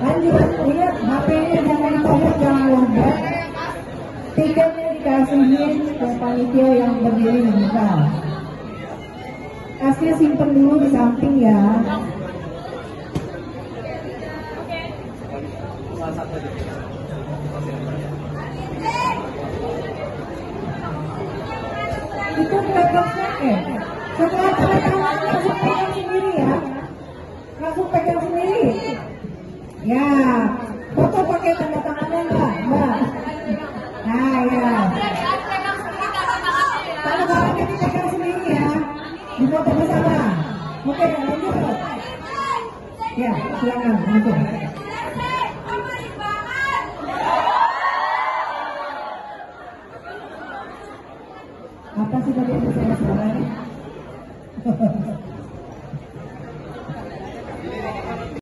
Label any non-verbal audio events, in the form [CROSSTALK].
Lanjut, lihat HP-nya jangan dipegang, jangan lompat. Tiketnya dikasihin ke panitia yang berdiri di depan. Kasnya simpen dulu di samping ya. Itu backboxnya eh. Setelah Ya, foto pakai tanda tangannya mbak, mbak. Nah ya. Tanda tangannya dipegang sendiri ya. Di foto bersama. Oke, lanjut. Ya, silakan langsung. Apa sih tadi yang saya suara? [LAUGHS]